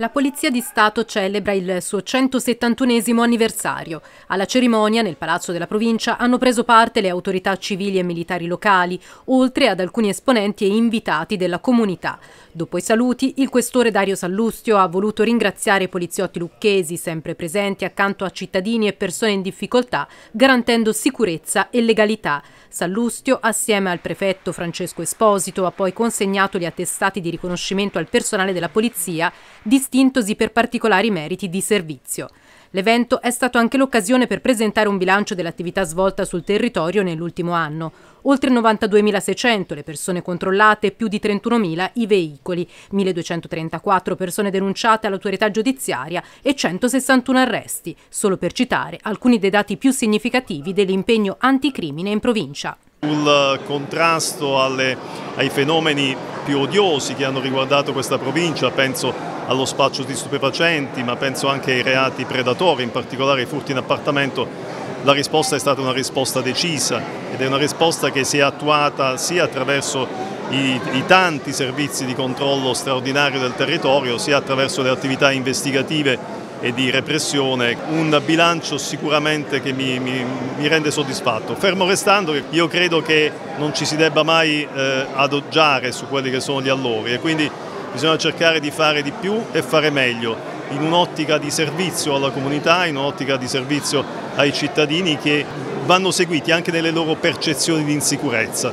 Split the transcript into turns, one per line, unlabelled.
La Polizia di Stato celebra il suo 171 anniversario. Alla cerimonia, nel Palazzo della Provincia, hanno preso parte le autorità civili e militari locali, oltre ad alcuni esponenti e invitati della comunità. Dopo i saluti, il questore Dario Sallustio ha voluto ringraziare i poliziotti lucchesi, sempre presenti accanto a cittadini e persone in difficoltà, garantendo sicurezza e legalità. Sallustio, assieme al prefetto Francesco Esposito, ha poi consegnato gli attestati di riconoscimento al personale della polizia, distintosi per particolari meriti di servizio. L'evento è stato anche l'occasione per presentare un bilancio dell'attività svolta sul territorio nell'ultimo anno. Oltre 92.600 le persone controllate, più di 31.000 i veicoli, 1.234 persone denunciate all'autorità giudiziaria e 161 arresti, solo per citare alcuni dei dati più significativi dell'impegno anticrimine in provincia.
Sul contrasto alle, ai fenomeni più odiosi che hanno riguardato questa provincia, penso allo spaccio di stupefacenti, ma penso anche ai reati predatori, in particolare ai furti in appartamento, la risposta è stata una risposta decisa ed è una risposta che si è attuata sia attraverso i, i, tanti servizi di controllo straordinario del territorio, sia attraverso le attività investigative e di repressione, un bilancio sicuramente che mi, mi, mi, rende soddisfatto. Fermo restando io credo che non ci si debba mai eh, adoggiare su quelli che sono gli allori e quindi bisogna cercare di fare di più e fare meglio in un'ottica di servizio alla comunità, in un'ottica di servizio ai cittadini che vanno seguiti anche nelle loro percezioni di insicurezza.